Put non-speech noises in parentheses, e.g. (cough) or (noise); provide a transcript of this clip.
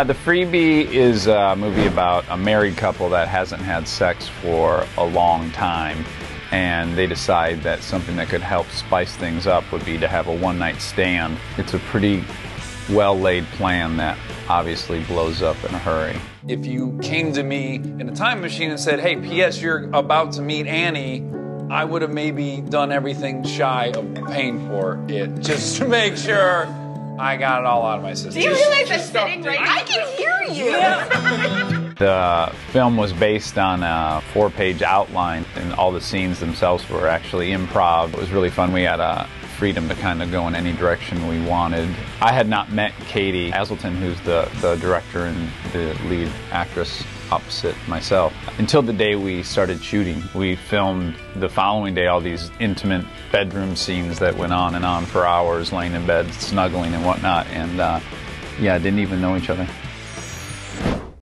Uh, the Freebie is a movie about a married couple that hasn't had sex for a long time, and they decide that something that could help spice things up would be to have a one night stand. It's a pretty well laid plan that obviously blows up in a hurry. If you came to me in a time machine and said, hey, P.S., you're about to meet Annie, I would have maybe done everything shy of paying for it just to make sure I got it all out of my system. Do you realize I'm sitting right? I can hear you. (laughs) The film was based on a four page outline, and all the scenes themselves were actually improv. It was really fun. We had a freedom to kind of go in any direction we wanted. I had not met Katie Aselton, who's the, the director and the lead actress opposite myself, until the day we started shooting. We filmed the following day all these intimate bedroom scenes that went on and on for hours, laying in bed, snuggling and whatnot, and uh, yeah, I didn't even know each other.